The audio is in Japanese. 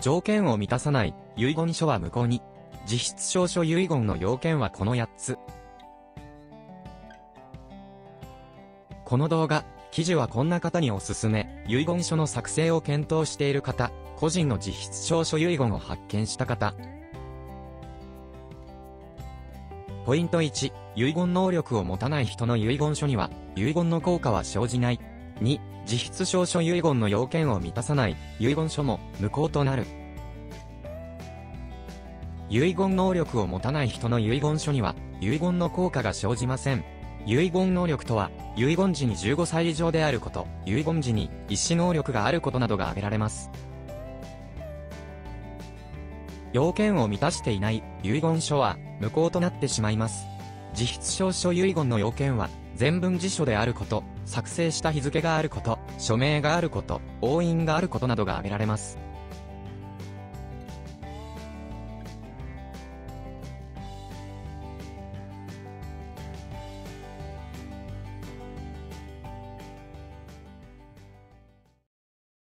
条件を満たさない遺言書は無効に。実質証書遺言の要件はこの8つ。この動画、記事はこんな方におすすめ、遺言書の作成を検討している方、個人の実質証書遺言を発見した方。ポイント1、遺言能力を持たない人の遺言書には、遺言の効果は生じない。2、実質証書遺言の要件を満たさない、遺言書も無効となる。遺言能力を持たない人の遺言書には、遺言の効果が生じません。遺言能力とは、遺言時に15歳以上であること、遺言時に意思能力があることなどが挙げられます。要件を満たしていない遺言書は無効となってしまいます。自筆証書遺言の要件は、全文辞書であること、作成した日付があること、署名があること、押印があることなどが挙げられます。